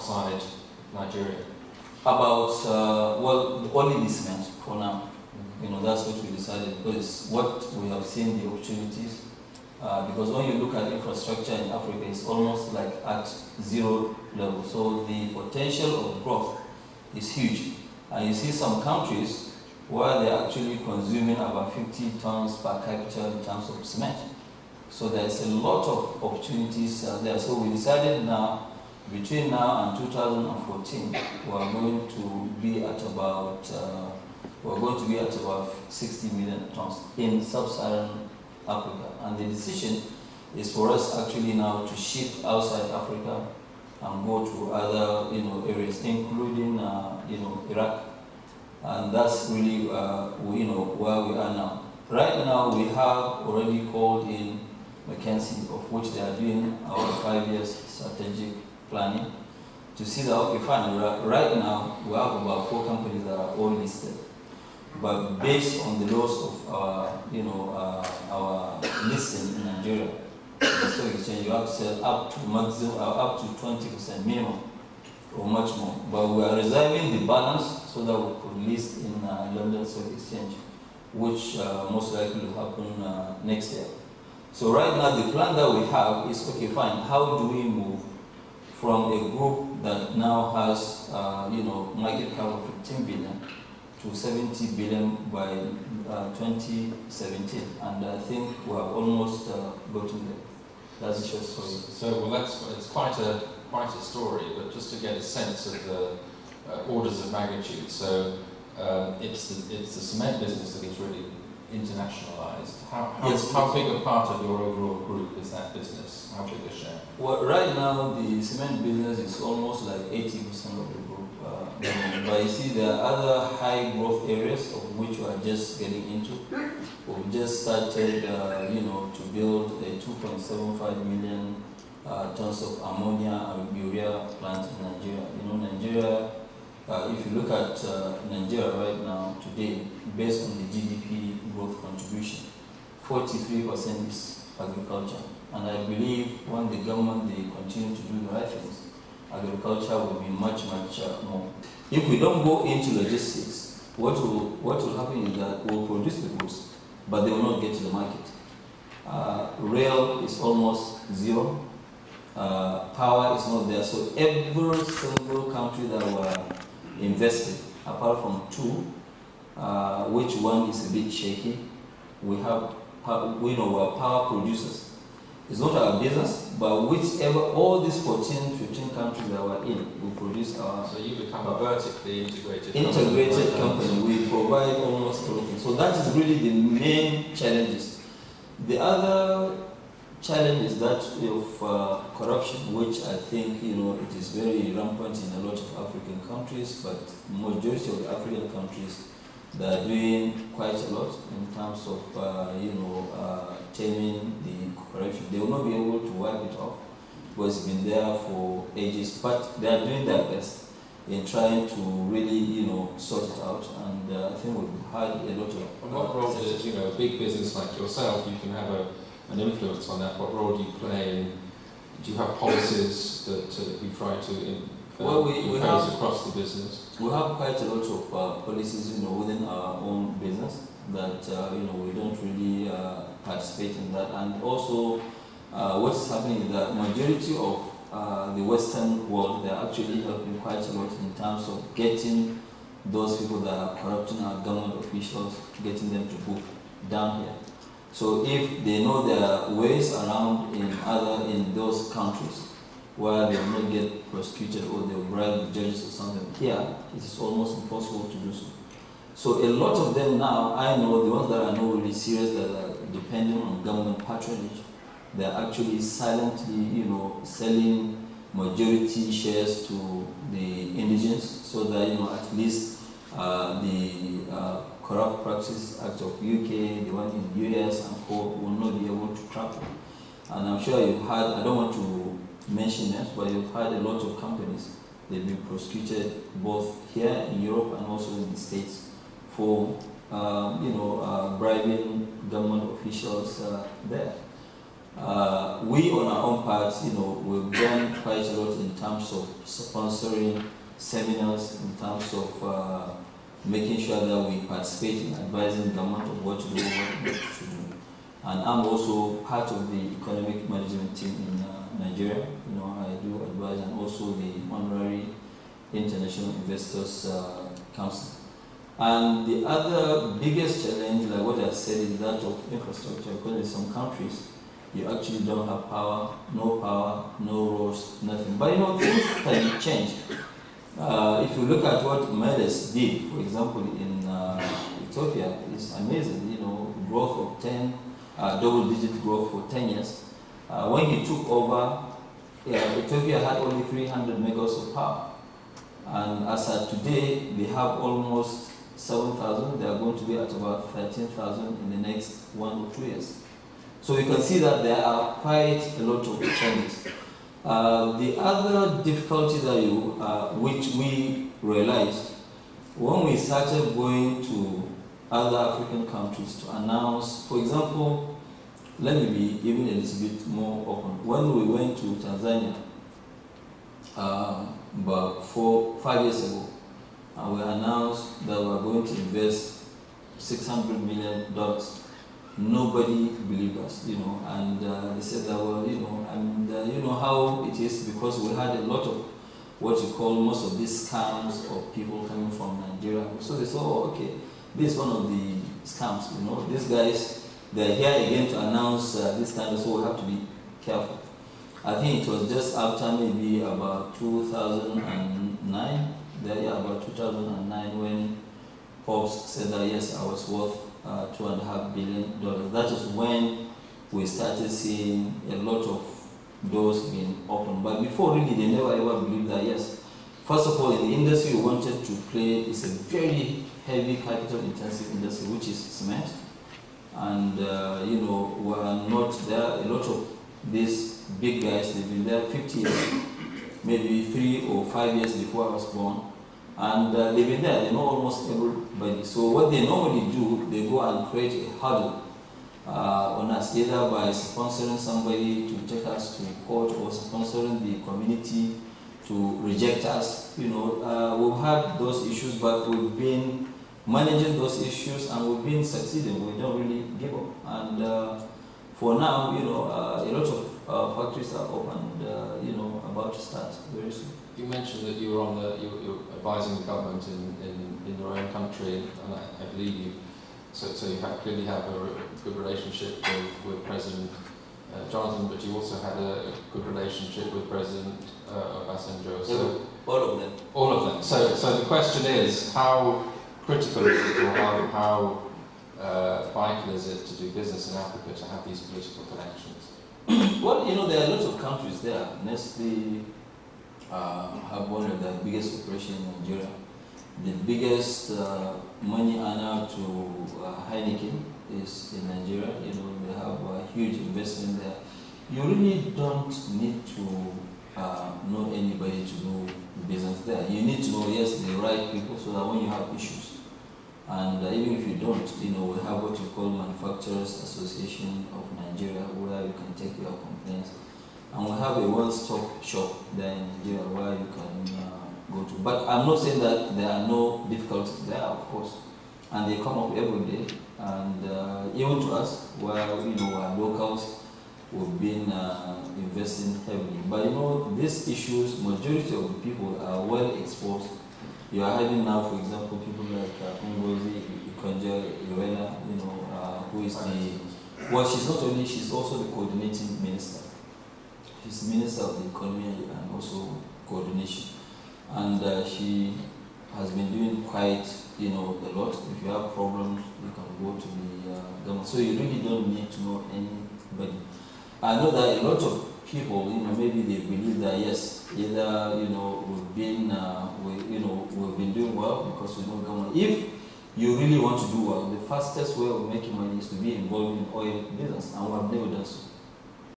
outside Nigeria? About, uh, well, only this cement for now. You know, that's what we decided because it's what we have seen the opportunities. Uh, because when you look at infrastructure in Africa, it's almost like at zero level. So the potential of growth is huge. And you see some countries where they're actually consuming about 50 tons per capita in terms of cement. So there's a lot of opportunities uh, there. So we decided now, between now and 2014, we are going to be at about, uh, we're going to be at about 60 million tons in sub-Saharan Africa. And the decision is for us actually now to shift outside Africa and go to other, you know, areas, including, uh, you know, Iraq. And that's really, uh, you know, where we are now. Right now, we have already called in McKinsey, of which they are doing our five years strategic planning, to see that, okay, fine, right now, we have about four companies that are all listed. But based on the laws of our, you know, uh, our listing in Nigeria, the stock exchange, you have to sell up to maximum, uh, up to 20% minimum or much more. But we are reserving the balance so that we could list in uh, London Stock Exchange, which uh, most likely will happen uh, next year. So right now the plan that we have is, okay, fine, how do we move from a group that now has, uh, you know, market cap of 15 billion to 70 billion by uh, 2017, and I think we have almost uh, gotten there. That's short story. So, well, that's it's quite a quite a story, but just to get a sense of the uh, orders of magnitude. So, um, it's the it's the cement business that is really internationalized. How, how, Yes. how big a part of your overall group is that business? How big a share? Well, right now the cement business is almost like 80% of the group. Uh, but you see, there are other high growth areas of which we are just getting into. We've just started, uh, you know, to build a 2.75 million uh, tons of ammonia and urea plant in Nigeria. You know, Nigeria, uh, if you look at uh, Nigeria right now, today, based on the GDP growth contribution, 43% is agriculture. And I believe when the government they continue to do the right things, agriculture will be much, much uh, more. If we don't go into logistics, what will, what will happen is that we'll produce the goods, but they will not get to the market. Uh, rail is almost zero. Uh, power is not there. So every single country that were invested, apart from two, uh, which one is a bit shaky, we have, we know we're power producers. It's not our business, but whichever, all these 14, 15 countries that we're in, we produce our So you become a vertically integrated integrated company. company. We provide almost everything. So that is really the main challenges. The other challenge is that of uh, corruption, which I think you know it is very rampant in a lot of African countries, but majority of the African countries they are doing quite a lot in terms of uh, you know uh, taming the corruption. They will not be able to wipe it off, but it's been there for ages. But they are doing their best in trying to really, you know, sort it out. And uh, I think we've had a lot of. What role does, you know, a big business like yourself, you can have a, an influence on that. What role do you play in, do you have policies that uh, you try to in, uh, Well, we- we have- across the business? We have quite a lot of uh, policies, you know, within our own business that uh, you know we don't really uh, participate in that. And also, uh, what is happening is that majority of uh, the Western world they're actually helping quite a lot in terms of getting those people that are corrupting our government officials, getting them to book down here. So if they know there are ways around in other in those countries where they will not get prosecuted or they will bribe the judges or something. Here, it is almost impossible to do so. So a lot of them now, I know the ones that are not really serious, that are depending on government patronage, they're actually silently, you know, selling majority shares to the indigents so that, you know, at least uh, the uh, Corrupt Practices Act of UK, the one in the US and co will not be able to travel. And I'm sure you've had, I don't want to mention names, but you've had a lot of companies, they've been prosecuted both here in Europe and also in the States for, um, you know, uh, bribing government officials uh, there. Uh, we on our own part, you know, we've done quite a lot in terms of sponsoring seminars, in terms of uh, making sure that we participate in advising government of what to do, what not to do. And I'm also part of the economic management team in uh, Nigeria. You know, I do advise and also the honorary International Investors uh, Council. And the other biggest challenge, like what I said, is that of infrastructure, because in some countries, you actually don't have power, no power, no roads, nothing. But you know, things can change. Uh, if you look at what Meles did, for example, in uh, Ethiopia, it's amazing, you know, growth of 10, uh, double-digit growth for 10 years. Uh, when he took over, yeah, Ethiopia had only 300 megawatts of power. And as of today, they have almost 7,000. They are going to be at about 13,000 in the next one or two years. So you can see that there are quite a lot of changes. Uh, the other difficulty that you, uh, which we realized when we started going to other African countries to announce, for example, let me be even a little bit more open. When we went to Tanzania uh, about four, five years ago, and we announced that we were going to invest $600 million nobody believed us, you know, and uh, they said that, well, you know, and uh, you know how it is because we had a lot of what you call most of these scams of people coming from Nigeria. So they said, oh, okay, this is one of the scams, you know, these guys, they're here again to announce uh, this kind of, so we have to be careful. I think it was just after maybe about 2009, there, yeah, about 2009 when Forbes said that yes, I was worth uh, two and a half billion dollars. That is when we started seeing a lot of doors being opened. But before really, they never ever believed that yes. First of all, in the industry we wanted to play is a very heavy capital intensive industry, which is cement. And uh, you know, we are not there. A lot of these big guys, they've been there 50 years, maybe three or five years before I was born and uh, been there, they know almost everybody. So what they normally do, they go and create a hurdle uh, on us, either by sponsoring somebody to take us to court or sponsoring the community to reject us. You know, uh, we've had those issues, but we've been managing those issues and we've been succeeding. We don't really give up. And uh, for now, you know, uh, a lot of uh, factories are open, you know, about to start very soon you mentioned that you were on the, you, you're advising the government in, in, in your own country, and I, I believe you, so, so you have, clearly have a good relationship with, with President uh, Jonathan, but you also had a, good relationship with President uh, Obasanjo. So all of them. All of them. So, so the question is, how critical is it, or how, how uh, vital is it to do business in Africa to have these political connections? Well, you know, there are lots of countries there. Nestle, uh, have one of the biggest operations in Nigeria. The biggest uh, money earner to uh, Heineken is in Nigeria. You know, they have a huge investment there. You really don't need to uh, know anybody to do business there. You need to know, yes, the right people so that when you have issues, and uh, even if you don't, you know, we have what you call Manufacturers Association of Nigeria where you can take your complaints and we have a one-stop shop there in Nigeria where you can uh, go to. But I'm not saying that there are no difficulties there, of course, and they come up every day. And uh, even to us, where you know our locals, we've been uh, investing heavily. But you know these issues, majority of the people are well exposed. You are having now, for example, people like uh, Ngozi Ikonja Iweala, you know, uh, who is the well, she's not only she's also the coordinating minister She's Minister of the Economy and also Coordination. And uh, she has been doing quite, you know, a lot. If you have problems, you can go to the uh, government. So you really don't need to know anybody. I know that a lot of people, you know, maybe they believe that yes, either you know we've been, uh, we, you know, we've been doing well because we know government. If you really want to do well, the fastest way of making money is to be involved in oil business, and we have never done so.